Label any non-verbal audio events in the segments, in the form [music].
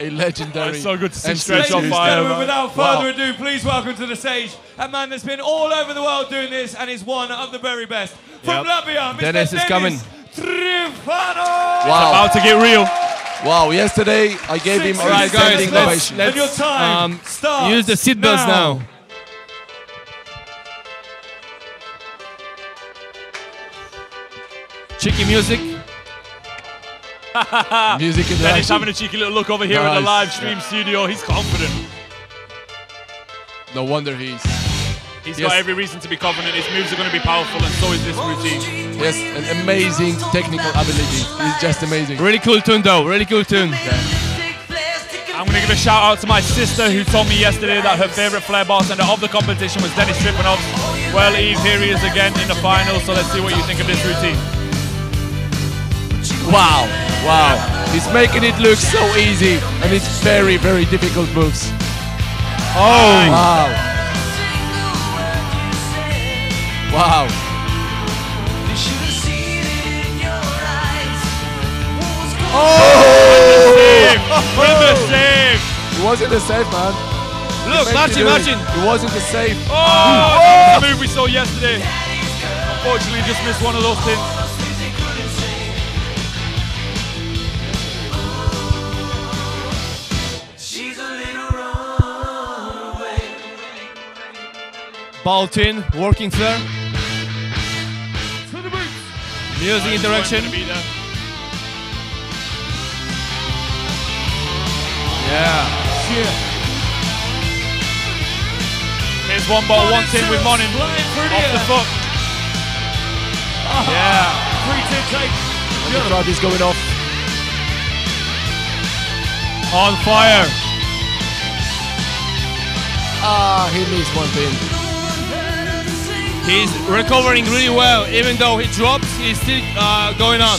a legendary. It's so good to see Stretch on fire. Gentlemen, man. without Wow. further ado, please welcome to the stage a man that's been all over the world doing this and is one of the very best. From Yep. Latvia, Mr. Deniss is coming. Trifano! Wow. About to get real. Wow, yesterday I gave him Six a seconds standing left, ovation. and your time um, starts use the seatbelts now. Cheeky music. [laughs] Music is Dennis action. having a cheeky little look over here in the live stream studio. He's confident. No wonder he's. He's Yes. got every reason to be confident. His moves are going to be powerful, and so is this routine. He has an amazing technical ability. He's just amazing. Really cool tune though. Really cool tune. I'm going to give a shout out to my sister who told me yesterday that her favourite flair bartender of the competition was Deniss Trifanov. Well, Eve, here he is again in the final, so let's see what you think of this routine. Wow, wow. He's making it look so easy, and it's very, very difficult moves. Oh. Wow. Wow. Save! With the save! It wasn't a safe, man. Look, imagine, Marcin, meant to do it. Wasn't a safe. Oh, oh! The move we saw yesterday. Unfortunately, just missed one of those things. Ball tune, working flair. Music interaction. Gonna. Yeah. Here's one ball, one tin with Monin Flying through the off the air. foot. Yeah. Three, two, take. And the crowd is going off. On fire. Ah, he missed one thing. He's recovering really well. Even though he drops, he's still uh, going on.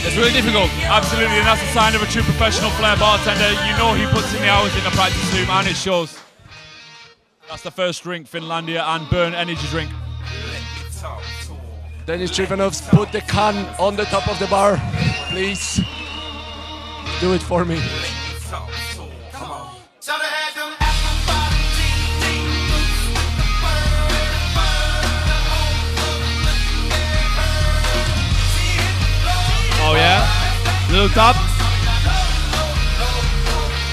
It's really difficult. Absolutely, and that's a sign of a true professional flair bartender. You know he puts in the hours in the practice room, and it shows. That's the first drink, Finlandia and Burn Energy Drink. Deniss Trifanovs, put the can on the top of the bar, please. Do it for me. Little top.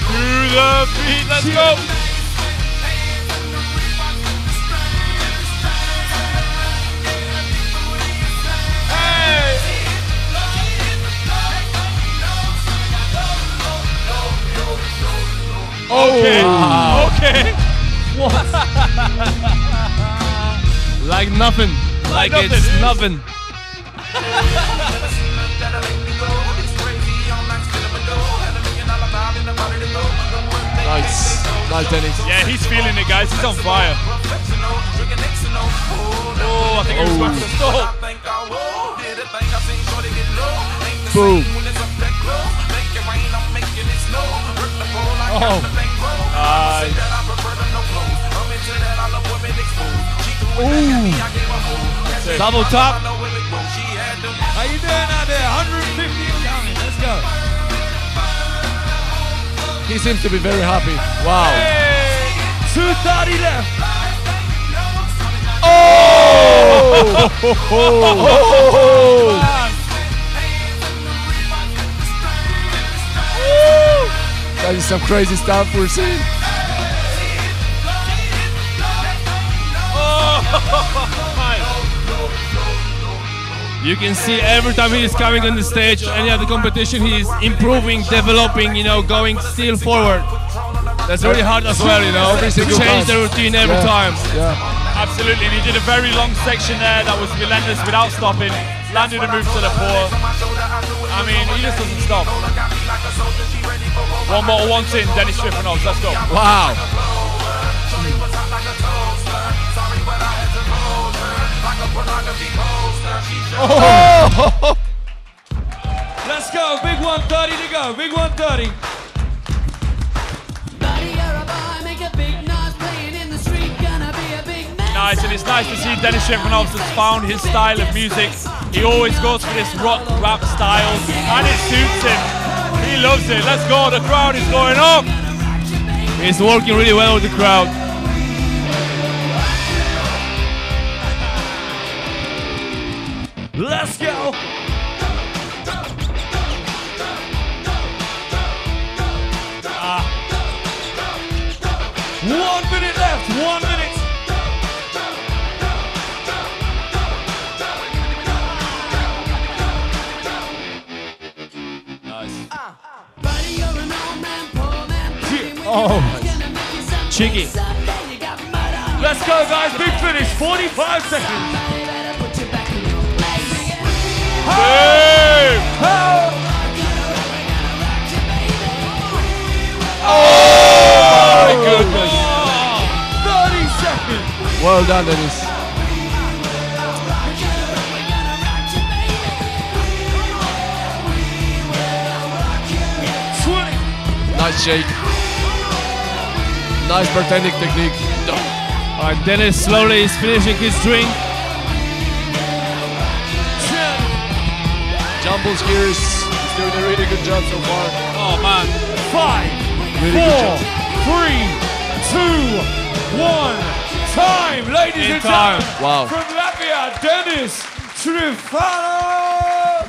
Through the beat, let's go. Okay. Okay. [laughs] Like nothing. Like, nothing, it's nothing. [laughs] Nice. Nice, Yeah, he's feeling it, guys. He's on fire. Oh, I think he was going for the stall. Boom. Oh. Nice. Double top. How you doing out there? 150 and counting. Let's go. He seems to be very happy. Wow. 230 left. Oh! [laughs] That is some crazy stuff we're seeing. You can see every time he is coming on the stage, any other competition, he is improving, developing, you know, going still forward. That's really hard as well, you know, Every to change pass. the routine every Yeah. time. Yeah. Absolutely, and he did a very long section there that was relentless without stopping. Landed a move to the floor. I mean, he just doesn't stop. One more, one tin, Deniss Trifanov. Let's go. Wow. Oh! Let's go. Big 130 to go. Big 130. Nice, and it's nice to see Deniss Trifanov has found his style of music. He always goes for this rock rap style, and it suits him. He loves it. Let's go. The crowd is going up. He's working really well with the crowd. Let's go. Ah. One minute left. One minute. Nice. Oh, cheeky. Let's go, guys. Big finish. 45 seconds. Oh my goodness. 30 seconds. Well done, Deniss. Nice shake. Nice pretending technique. All right, Deniss slowly is finishing his drink. Jumbles gears. He's doing a really good job so far. Oh man. Five. Really good Four. job. Three. Two. One. Time, ladies In and time. gentlemen. Wow. From Latvia, Deniss Trifano.